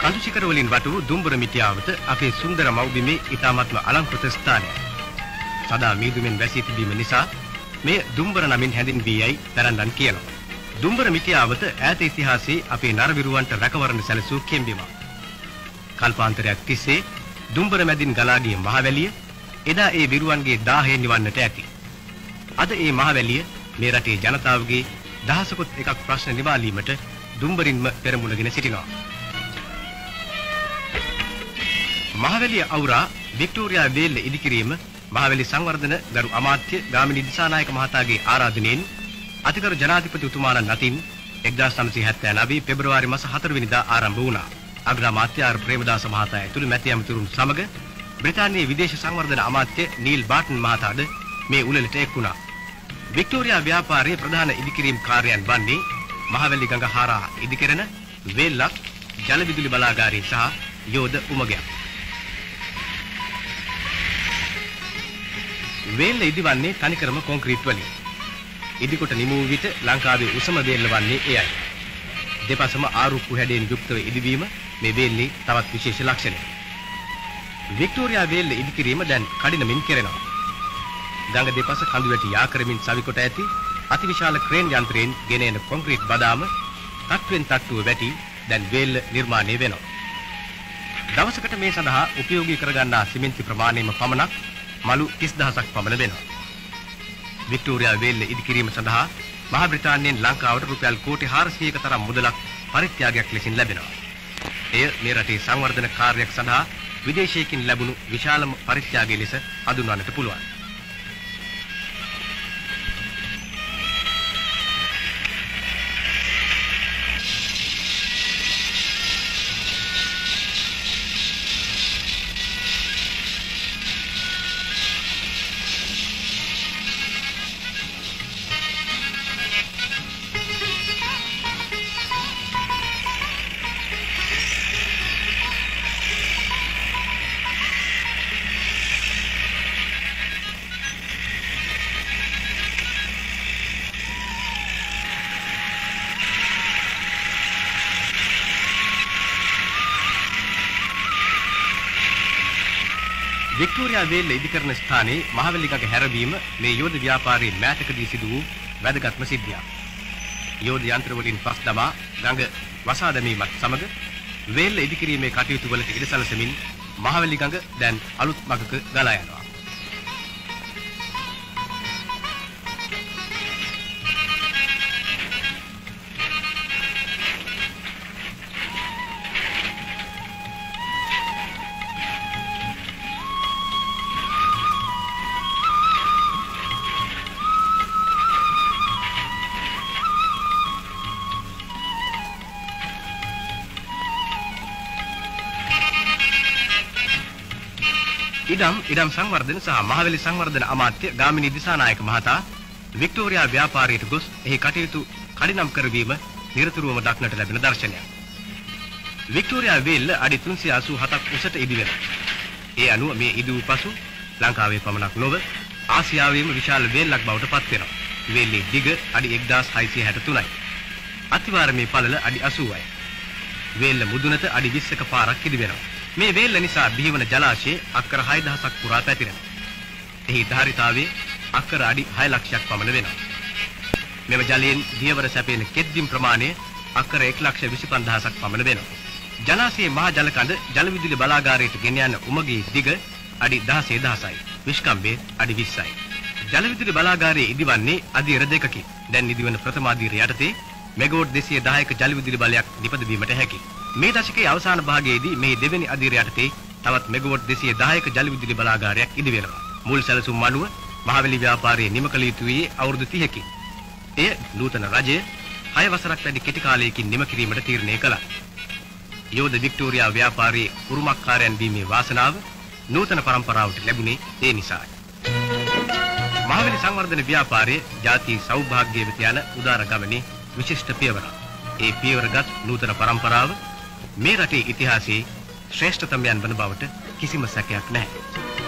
අතර වලින් වටු දුම්බර මිටියාවත අපේ සුන්දර මව්බිමේ ඊ타මත්ම අලංකృత ස්ථානයක්. සදා මීදුමෙන් වැසී තිබීම නිසා මේ දුම්බර නමින් හැඳින්වී යයි පැරණ්ඩන් කියනවා. දුම්බර මිටියාවත ඈත ඉතිහාසයේ අපේ නරවිරුවන්ට රැකවරණ සැලසූ කෙම්බිමක්. කල්පාන්තරයක් තිස්සේ දුම්බර මැදින් ගලා ගිය මහවැලිය එදා ඒ විරුවන්ගේ දාහයෙන් නිවන්නට ඇති. අද ඒ මහවැලිය මේ රටේ ජනතාවගේ දහසකුත් එකක් ප්‍රශ්න නිවාලීමට දුම්බරින්ම පෙරමුණගෙන සිටිනවා. මහවැලිය අවුරා වික්ටෝරියා වේල්ල ඉදිකිරීම මහවැලි සංවර්ධන ගරු අමාත්‍ය ගාමිණී දිසානායක මහතාගේ ආරාධනයෙන් අතිගරු ජනාධිපති උතුමාණන් අතින් 1979 පෙබරවාරි මාස 4 වෙනිදා ආරම්භ වුණා. අග්‍රාමාත්‍ය ආර් ප්‍රේමදාස මහතා ඇතුළු මැති ඇමතුරුන් සමග බ්‍රිතාන්‍යයේ විදේශ සංවර්ධන අමාත්‍ය නීල් බාටන් මහතාද මේ උළෙලට එක් වුණා. වික්ටෝරියා ව්‍යාපාරයේ ප්‍රධාන ඉදිකිරීම් කාර්යයන් වන්නේ මහවැලි ගඟ හරහා ඉදිකරන වේල්ලක් ජල විදුලි බලාගාරය සහ යෝධ උමගයක්. වේල්ල ඉදිවන්නේ තනිකරම කොන්ක්‍රීට් වලින්. ඉදිකොට නිමූ විට ලංකාවේ උසම වේල්ල වන්නේ එයයි. දෙපසම ආරුක්කු හැඩයෙන් යුක්තව ඉදිවීම මේ වේල්ලේ තවත් විශේෂ ලක්ෂණයක්. වික්ටෝරියා වේල්ල ඉදිකිරීම දැන් කඩිනමින් කෙරෙනවා. ගඟ දෙපස කඳු වැටි යා කරමින් සවිකොට ඇති අතිවිශාල ක්‍රේන් යන්ත්‍රයෙන් ගෙන එන කොන්ක්‍රීට් බදාම තට්ටුවෙන් තට්ටුව වැටි දැන් වේල්ල නිර්මාණය වෙනවා. දවසකට මේ සඳහා උපයෝගී කරගන්නා සිමෙන්ති ප්‍රමාණයම පමණක් මලු 30000ක් පමණ වෙනවා. වික්ටෝරියා වේල්ල ඉදිකිරීම සඳහා මහා බ්‍රිතාන්‍යයෙන් ලංකාවට රුපියල් කෝටි 400ක තරම් මුදලක් පරිත්‍යාගයක් ලෙසින් ලැබෙනවා. එය මේ රටේ සංවර්ධන කාර්යයක් සඳහා විදේශයකින් ලැබුණු විශාලම පරිත්‍යාගය ලෙස හඳුන්වන්නට පුළුවන්. වික්ටෝරියා වේල්ල ඉදිකරන ස්ථානයේ මහවැලි ගඟ හැරවීම මේ යෝධ ව්‍යාපාරයේ මෑතකදී සිදු වූ වැදගත්ම සිද්ධියක්. යෝධ යන්ත්‍ර වලින් පස් දමා ගඟ වසා දැමීමත් සමග වේල්ල ඉදිකිරීමේ කටයුතු වලට ඉඩ සැලසෙමින් මහවැලි ගඟ දැන් අලුත් මගක ගලා යනවා. ඉඩම් ඉඩම් සංවර්ධන සහ මහවැලි සංවර්ධන අමාත්‍ය ගාමිණී දිසානායක මහතා වික්ටෝරියා ව්‍යාපාරයට ගොස් එහි කටයුතු කඩිනම් කරවීම නිරතුරුවම දක්නට ලැබෙන දර්ශනයක්. වික්ටෝරියා වේල්ල අඩි 387ක් උසට ඉදි වෙනවා. ඒ අනුව මේ ඉදි වූ පසු ලංකාවේ පමණක් නොව ආසියාවේම විශාල වේල්ලක් බවට පත් වෙනවා. වේල්ලේ දිග අඩි 1663යි. අතිවාරමේ පළල අඩි 80යි. වේල්ල මුදුනට අඩි 20ක පාරක් ඉදි වෙනවා. මේ වේල්ල නිසා බිහිවන ජලාශයේ අක්කර 6000ක් පුරා පැතිරෙනවා. එහි ධාරිතාවය අක්කර අඩි 6 ලක්ෂයක් පමණ වෙනවා. මෙම ජලයෙන් දියවර සැපෙන කෙද්දිම් ප්‍රමාණය අක්කර 125000ක් පමණ වෙනවා. ජලාශයේ මහා ජල කඳ ජල විදුලි බලාගාරයට ගෙන යන උමගේ දිග අඩි 16000යි. විශ්කම්භය අඩි 20යි. ජල විදුලි බලාගාරයේ ඉදිවන්නේ අධීර දෙකකින්. දැන් ඉදිවන ප්‍රථම අධීර යටතේ මෙගාවොට් 210ක ජල විදුලි බලයක් නිපදවීමට හැකියි. මේ දශකයේ අවසාන භාගයේදී මේ දෙවෙනි අධීර යටතේ තවත් මෙගාවොට් 210ක ජල විදුලි බලාගාරයක් ඉදි වෙනවා. මුල් සැලසුම් අනුව මහවැලි ව්‍යාපාරයේ නිම කළ යුතු වූයේ අවුරුදු 30කින්. එය නූතන රජය 6 වසරක් වැඩි කෙටි කාලයකින් නිම කිරීමට තීරණය කළා. යෝධ වික්ටෝරියා ව්‍යාපාරයේ උරුමකාරයන් වීමේ වාසනාව නූතන පරම්පරාවට ලැබුණේ ඒ නිසායි. මහවැලි සංවර්ධන ව්‍යාපාරයේ ජාති සෞභාග්‍ය වෙත යන උදාර ගමනේ විශිෂ්ට පියවරක්. ඒ පියවරගත් නූතන පරම්පරාව මේ රටේ ඉතිහාසයේ ශ්‍රේෂ්ඨතමයන් වන බවට කිසිම සැකයක් නැහැ.